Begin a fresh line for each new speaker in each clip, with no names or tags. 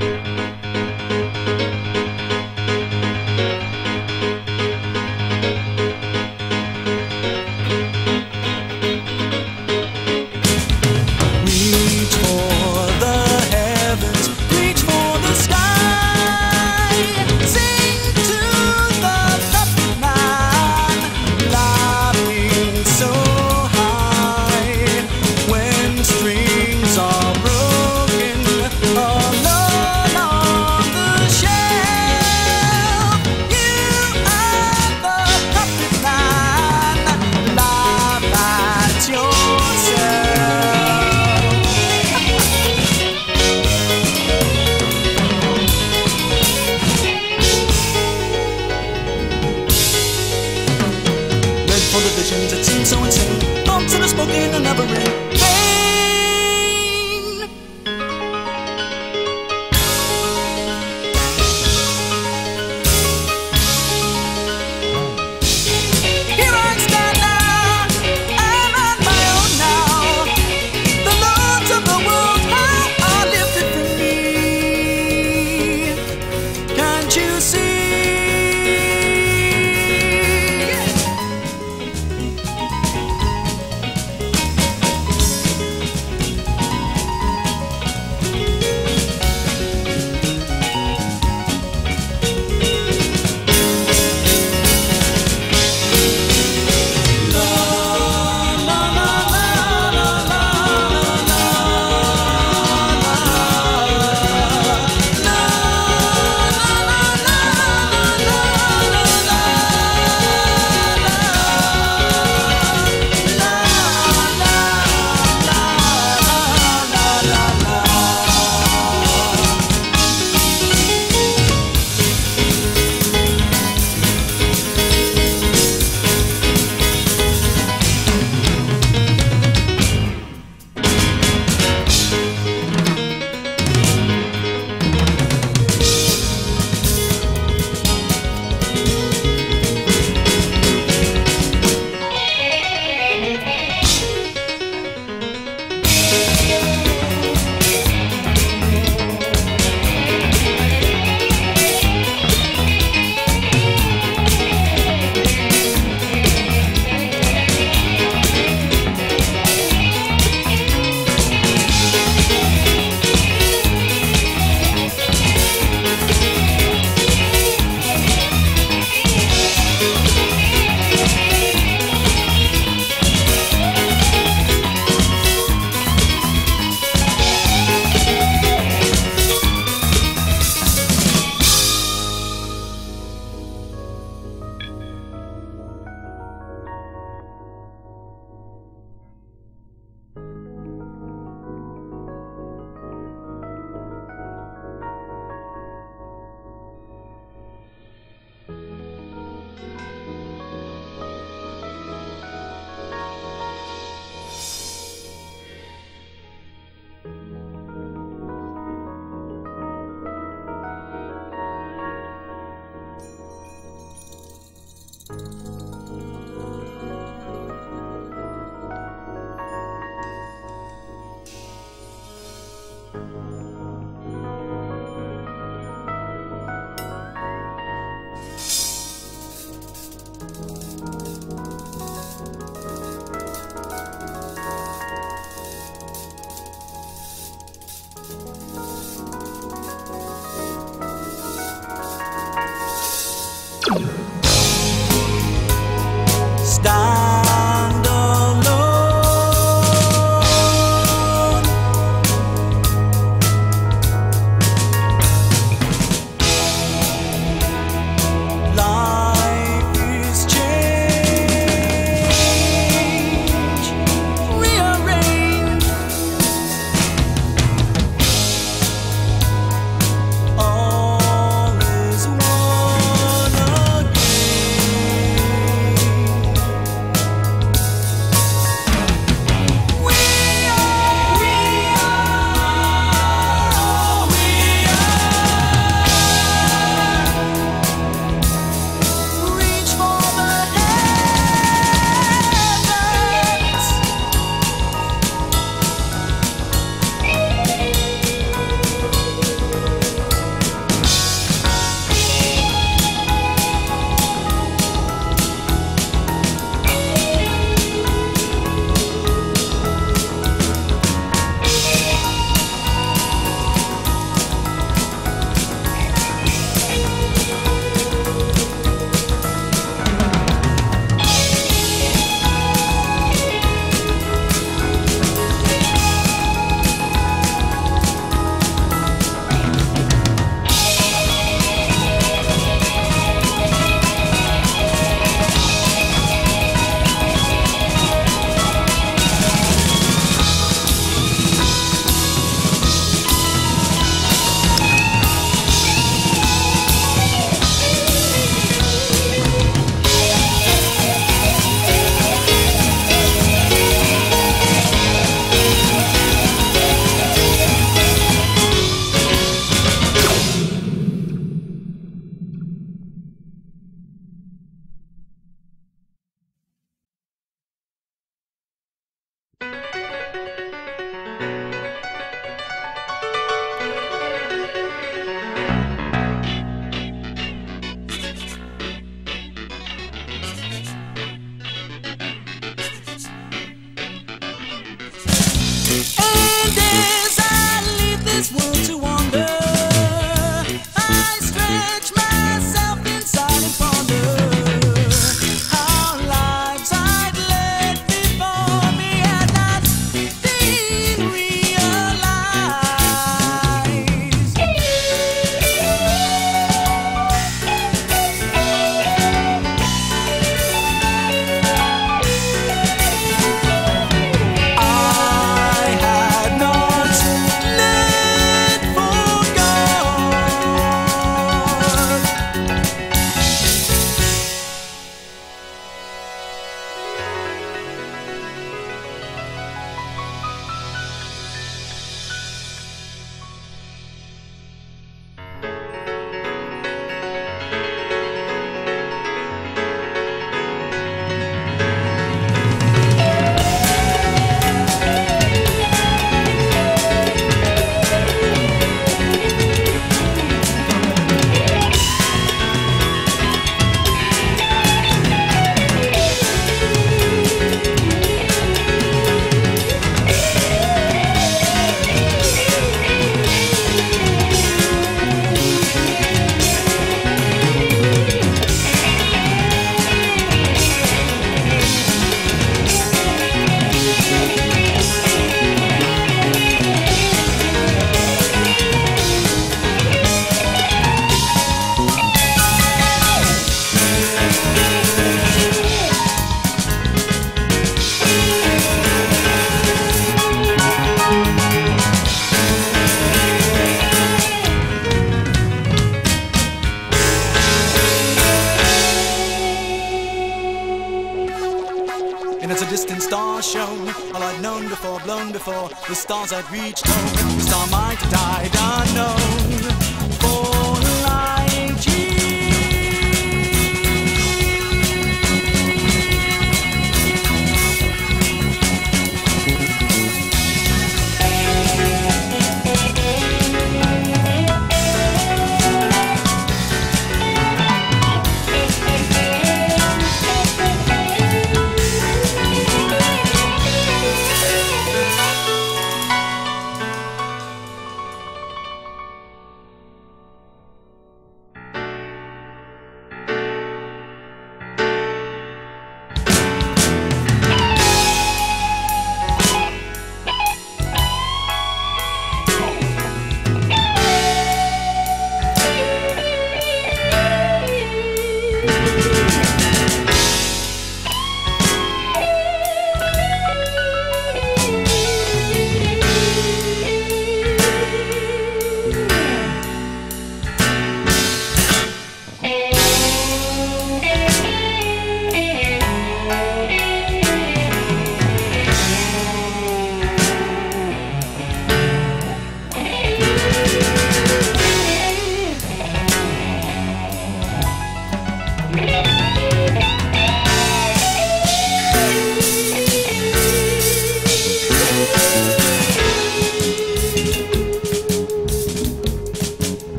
Reach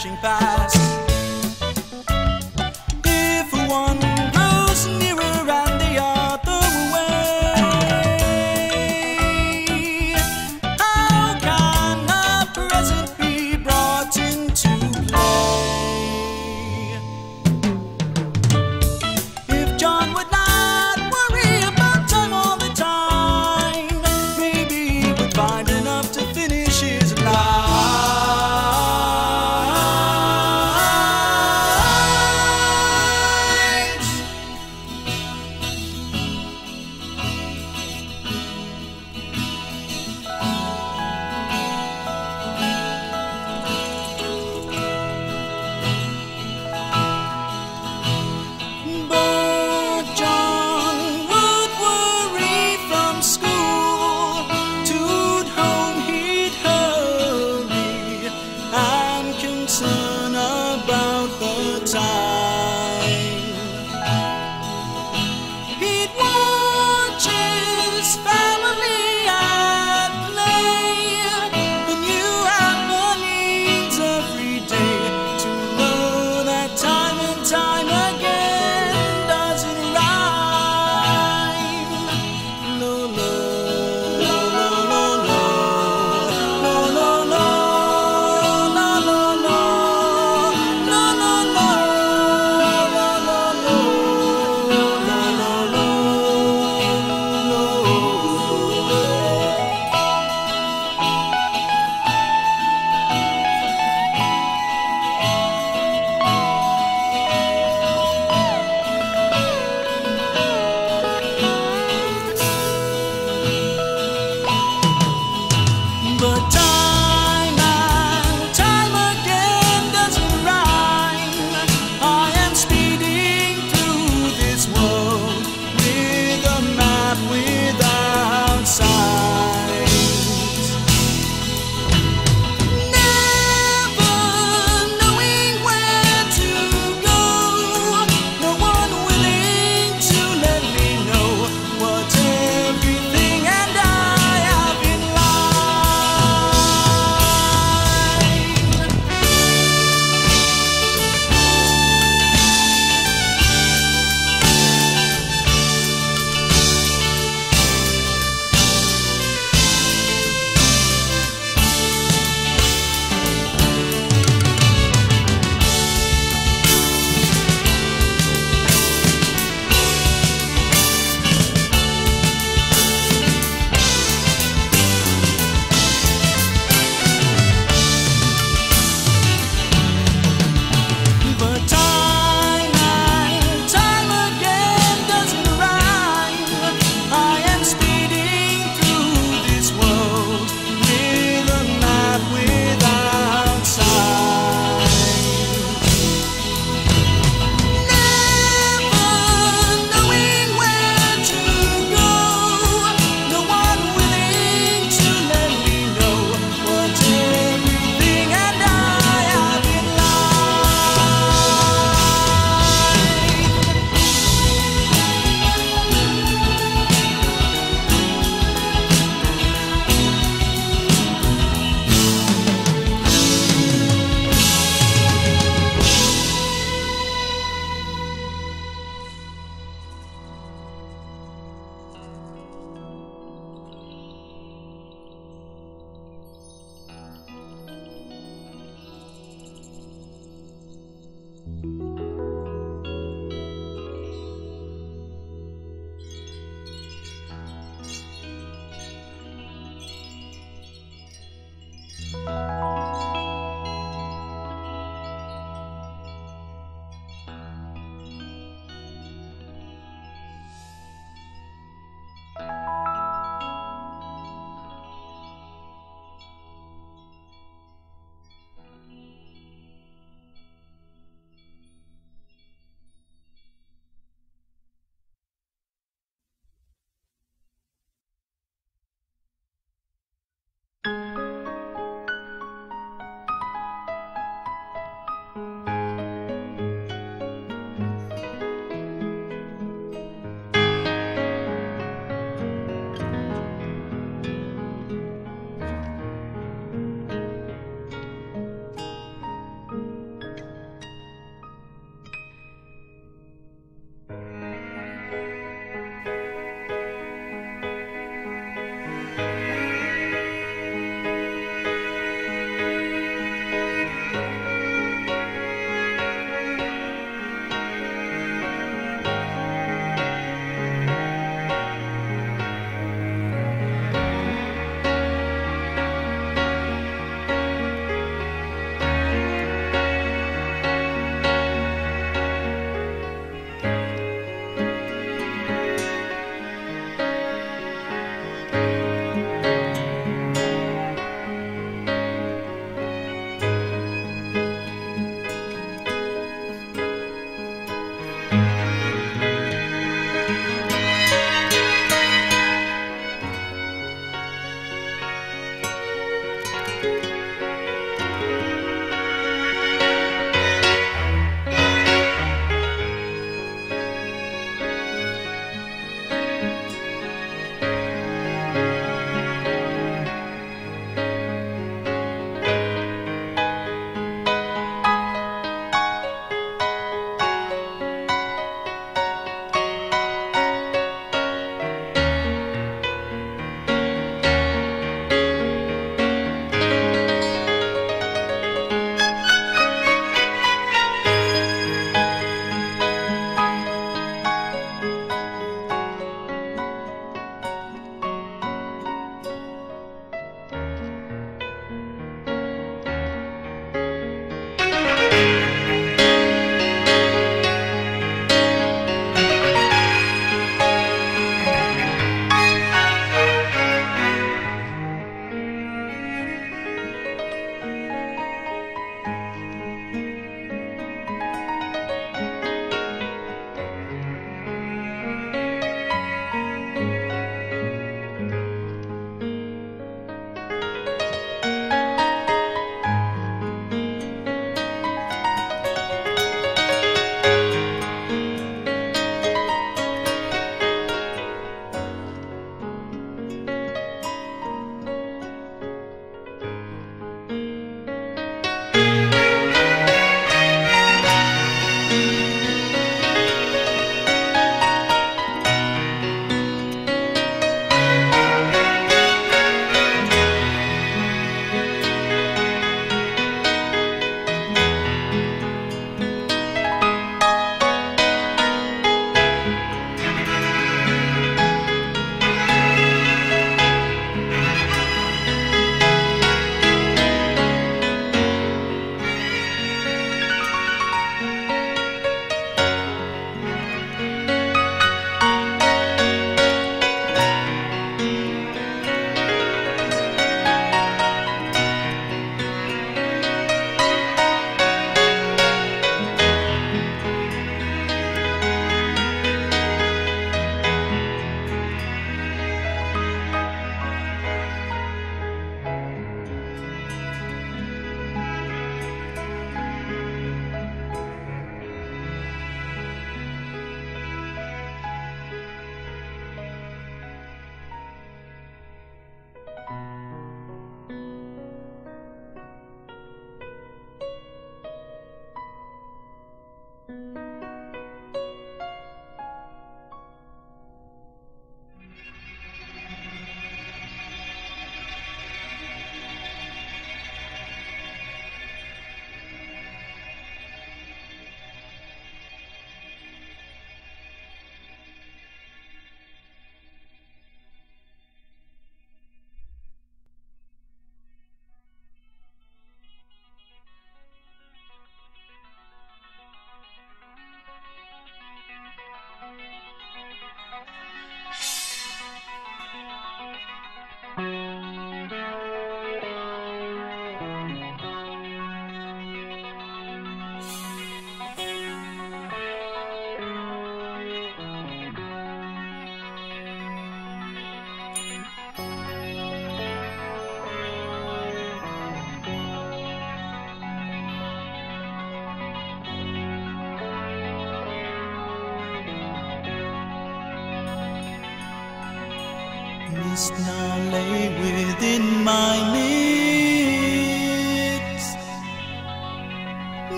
rushing past.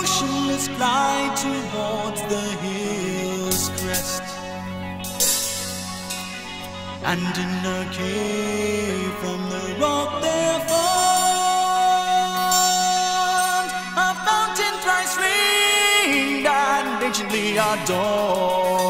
motionless fly towards the hill's crest. And in a cave from the rock there formed a fountain thrice ringed and anciently adored.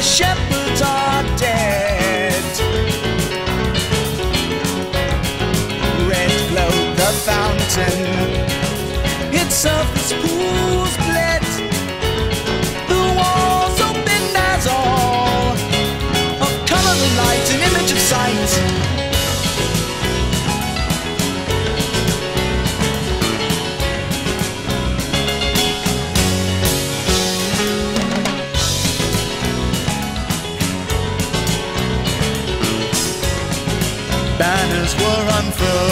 the shepherds are dead. Red glowed the fountain. from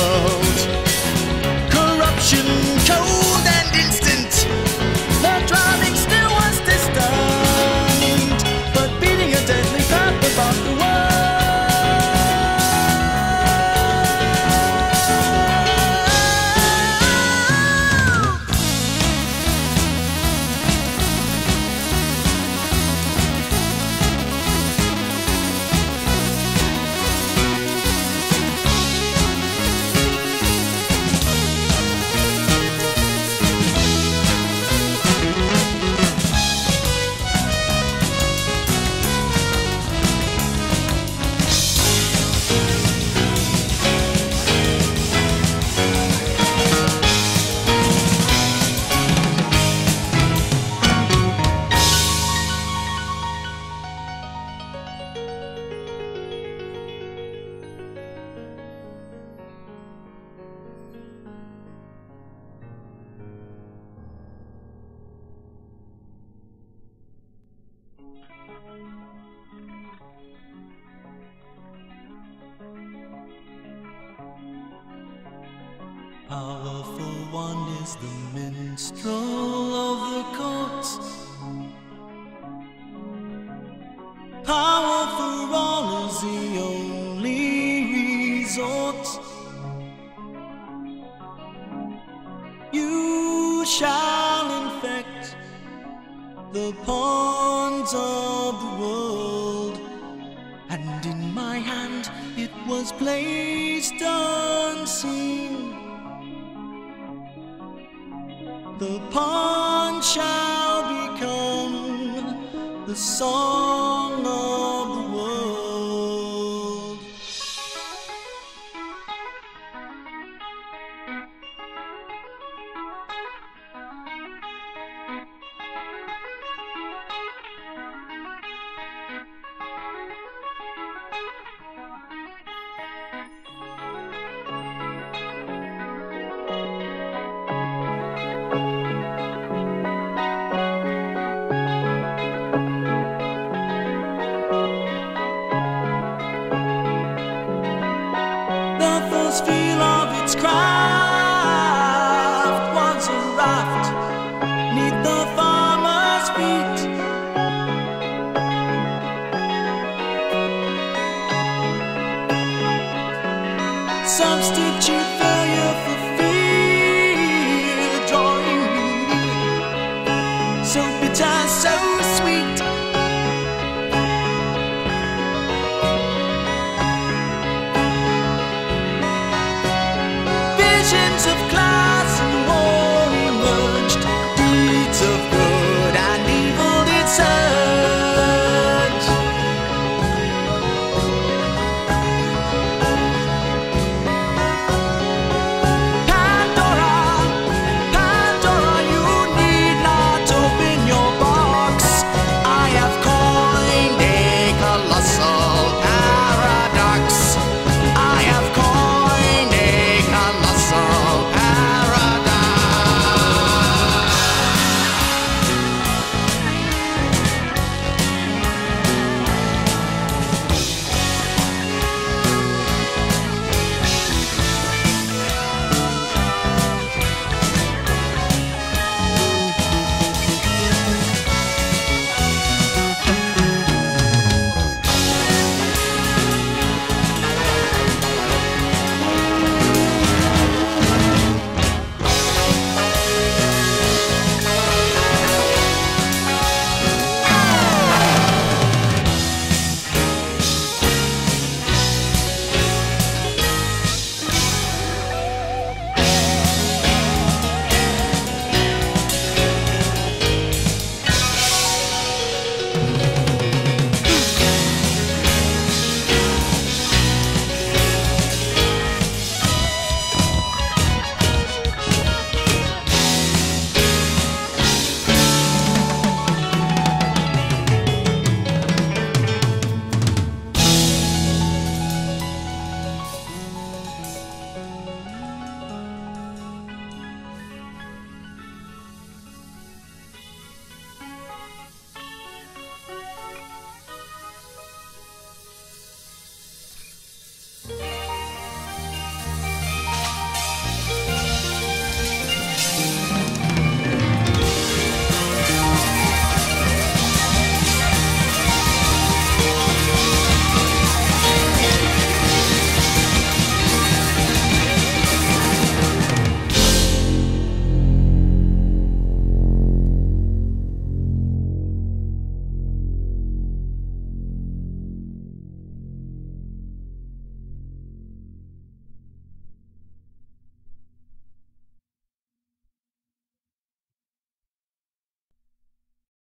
one is the minstrel of the court. Power for all is the only resort. You shall infect the pawns of the world, and in my hand it was placed unseen.